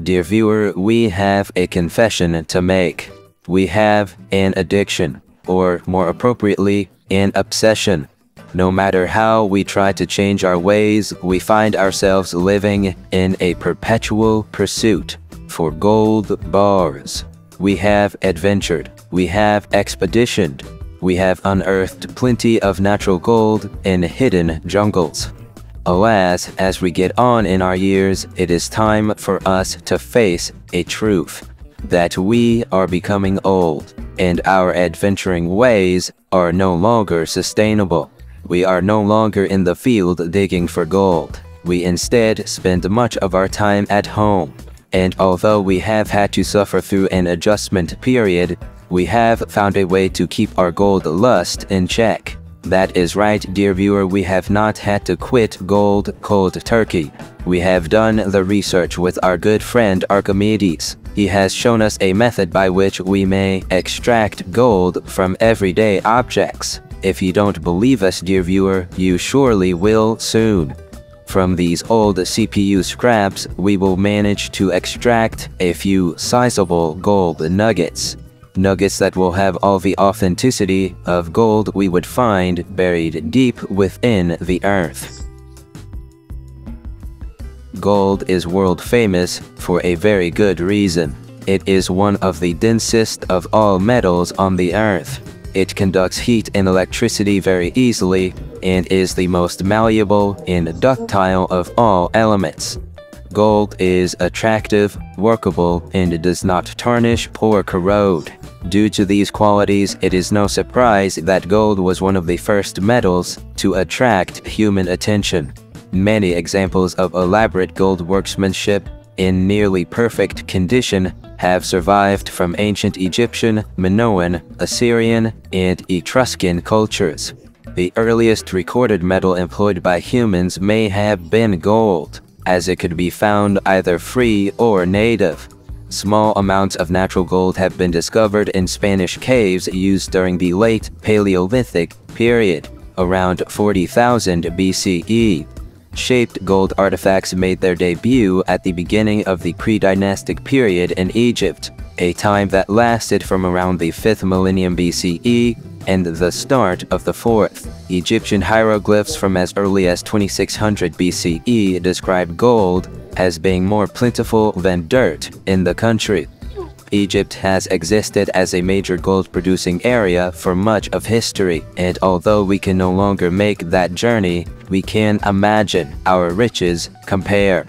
Dear viewer, we have a confession to make. We have an addiction, or more appropriately, an obsession. No matter how we try to change our ways, we find ourselves living in a perpetual pursuit for gold bars. We have adventured, we have expeditioned, we have unearthed plenty of natural gold in hidden jungles. Alas, as we get on in our years, it is time for us to face a truth that we are becoming old and our adventuring ways are no longer sustainable. We are no longer in the field digging for gold. We instead spend much of our time at home. And although we have had to suffer through an adjustment period, we have found a way to keep our gold lust in check. That is right, dear viewer, we have not had to quit gold cold turkey. We have done the research with our good friend Archimedes. He has shown us a method by which we may extract gold from everyday objects. If you don't believe us, dear viewer, you surely will soon. From these old CPU scraps, we will manage to extract a few sizable gold nuggets nuggets that will have all the authenticity of gold we would find buried deep within the earth. Gold is world famous for a very good reason. It is one of the densest of all metals on the earth. It conducts heat and electricity very easily and is the most malleable and ductile of all elements. Gold is attractive, workable, and does not tarnish or corrode. Due to these qualities, it is no surprise that gold was one of the first metals to attract human attention. Many examples of elaborate gold workmanship in nearly perfect condition have survived from ancient Egyptian, Minoan, Assyrian, and Etruscan cultures. The earliest recorded metal employed by humans may have been gold as it could be found either free or native. Small amounts of natural gold have been discovered in Spanish caves used during the late Paleolithic period, around 40,000 BCE. Shaped gold artifacts made their debut at the beginning of the pre-dynastic period in Egypt, a time that lasted from around the 5th millennium BCE and the start of the 4th. Egyptian hieroglyphs from as early as 2600 BCE describe gold as being more plentiful than dirt in the country. Egypt has existed as a major gold-producing area for much of history, and although we can no longer make that journey, we can imagine our riches compare.